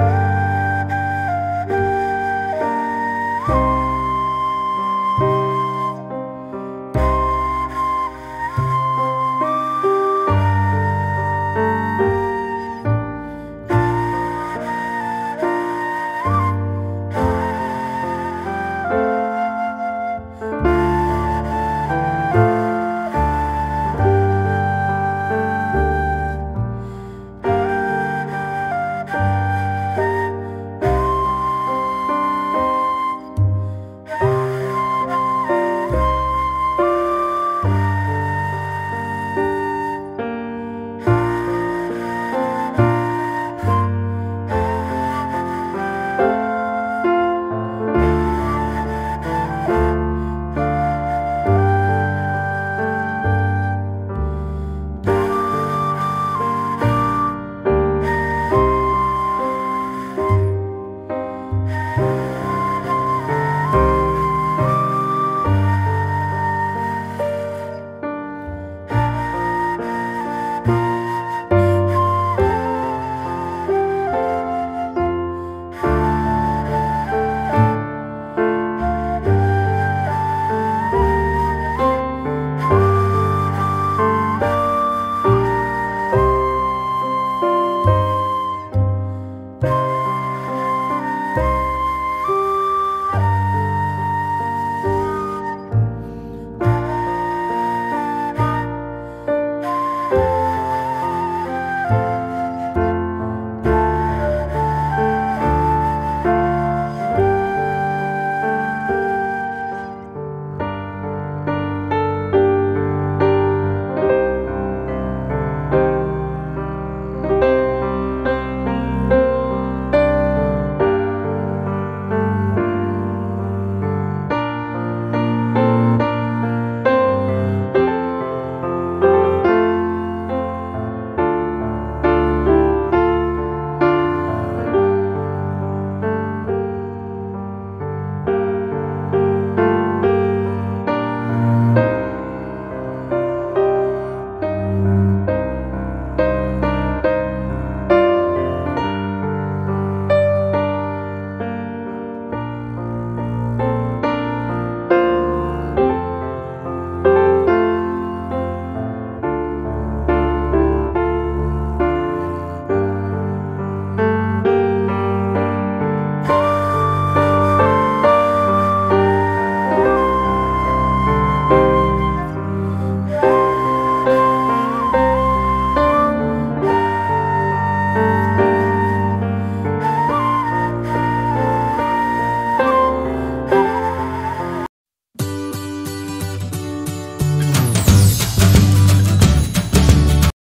Bye.